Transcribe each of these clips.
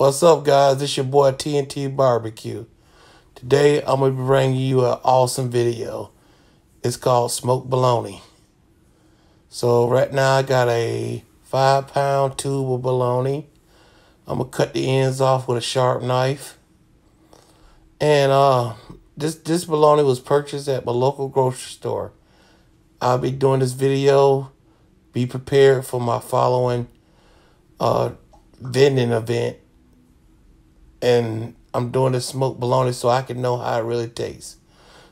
What's up, guys? This your boy TNT Barbecue. Today, I'm going to be bringing you an awesome video. It's called Smoked Bologna. So, right now, I got a five pound tube of bologna. I'm going to cut the ends off with a sharp knife. And uh, this, this bologna was purchased at my local grocery store. I'll be doing this video. Be prepared for my following uh, vending event and I'm doing the smoked bologna so I can know how it really tastes.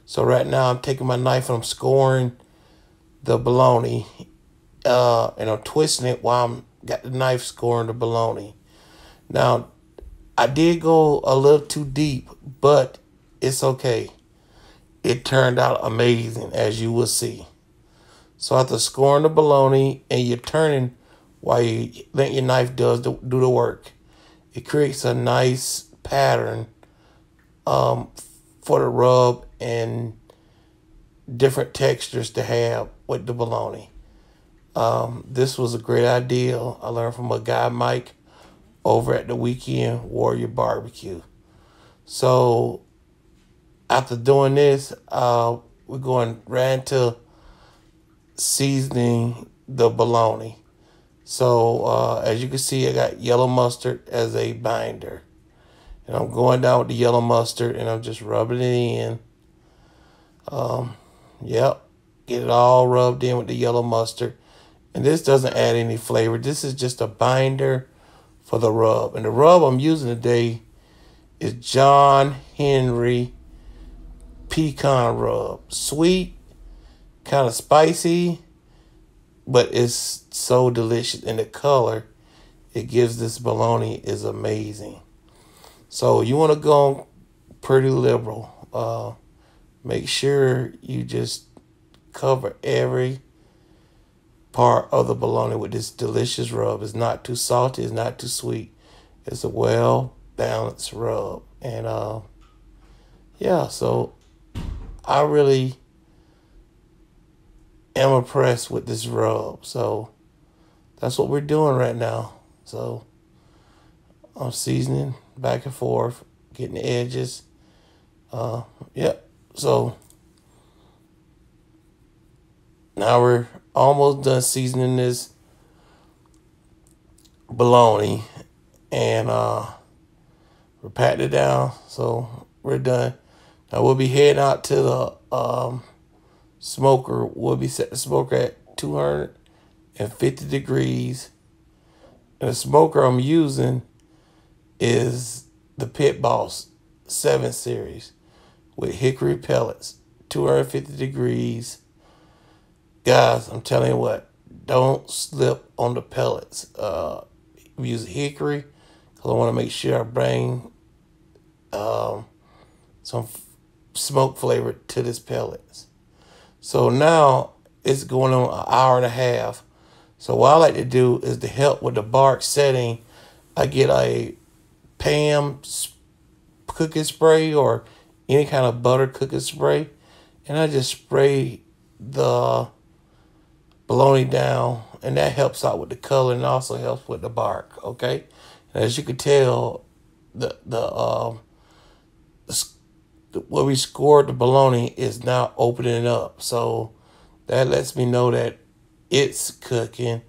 So right now I'm taking my knife and I'm scoring the bologna uh, and I'm twisting it while I'm got the knife scoring the bologna. Now, I did go a little too deep, but it's okay. It turned out amazing, as you will see. So after scoring the bologna and you're turning while you let your knife does the, do the work, it creates a nice pattern um, for the rub and different textures to have with the bologna. Um, this was a great idea. I learned from a guy, Mike, over at the Weekend Warrior Barbecue. So after doing this, uh, we're going right into seasoning the bologna. So uh, as you can see, I got yellow mustard as a binder. And I'm going down with the yellow mustard and I'm just rubbing it in. Um, yep, get it all rubbed in with the yellow mustard. And this doesn't add any flavor. This is just a binder for the rub. And the rub I'm using today is John Henry pecan rub. Sweet, kind of spicy, but it's so delicious. And the color it gives this bologna is amazing. So you want to go pretty liberal. Uh, make sure you just cover every part of the bologna with this delicious rub. It's not too salty. It's not too sweet. It's a well balanced rub. And uh, yeah, so I really am impressed with this rub. So that's what we're doing right now. So I'm seasoning back and forth, getting the edges. Uh, yep. So now we're almost done seasoning this bologna, and uh, we're patting it down. So we're done. Now we'll be heading out to the um, smoker. We'll be set to smoke at 250 degrees. And the smoker I'm using is the Pit Boss 7 Series with hickory pellets, 250 degrees. Guys, I'm telling you what, don't slip on the pellets. Uh, use hickory because I want to make sure I bring um, some smoke flavor to this pellets. So now it's going on an hour and a half. So what I like to do is to help with the bark setting, I get a Pam cooking spray or any kind of butter cooking spray. And I just spray the bologna down and that helps out with the color and also helps with the bark, okay? And as you can tell, the, the, um, the, where we scored the bologna is now opening up. So that lets me know that it's cooking.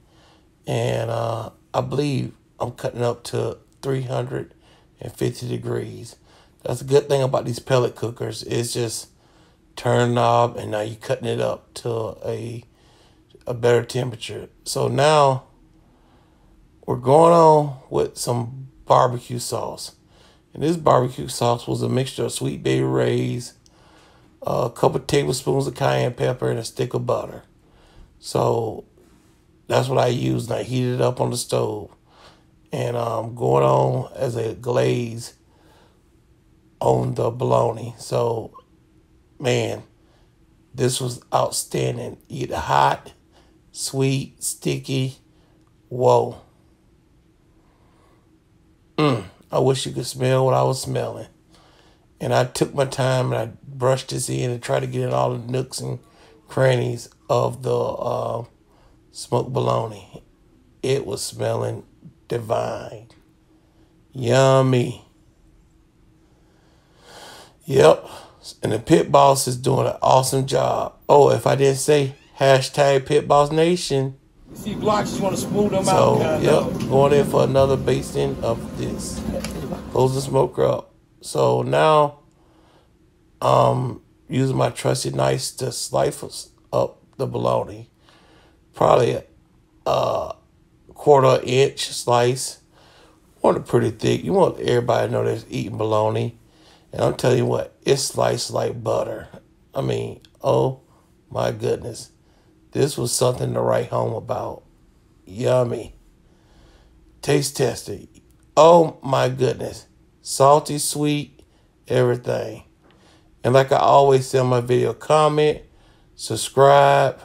And uh, I believe I'm cutting up to 350 degrees. That's a good thing about these pellet cookers. It's just turn knob and now you're cutting it up to a a better temperature. So now we're going on with some barbecue sauce. And this barbecue sauce was a mixture of Sweet Baby Ray's, a couple tablespoons of cayenne pepper, and a stick of butter. So that's what I used and I heated it up on the stove and um, going on as a glaze on the bologna. So, man, this was outstanding. Either hot, sweet, sticky. Whoa. Mm, I wish you could smell what I was smelling. And I took my time and I brushed this in and tried to get in all the nooks and crannies of the uh, smoked bologna. It was smelling divine. Yummy. Yep. And the Pit Boss is doing an awesome job. Oh, if I didn't say hashtag Pit Boss Nation. See blocks, want to smooth them So, out. yep, going in for another basting of this. Close the smoker up. So now, um, using my trusty knife to slice up the bologna. Probably a quarter inch slice. Want it pretty thick. You want everybody to know they're eating bologna. And I'm telling you what, it's sliced like butter. I mean, oh my goodness. This was something to write home about. Yummy. Taste tester. Oh my goodness. Salty, sweet, everything. And like I always say on my video, comment, subscribe,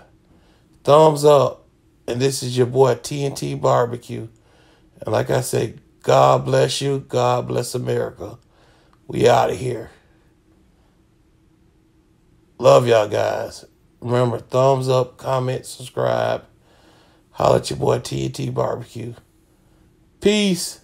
thumbs up. And this is your boy TNT Barbecue. And like I say, God bless you. God bless America. We out of here. Love y'all guys. Remember, thumbs up, comment, subscribe. Holla at your boy TNT Barbecue. Peace.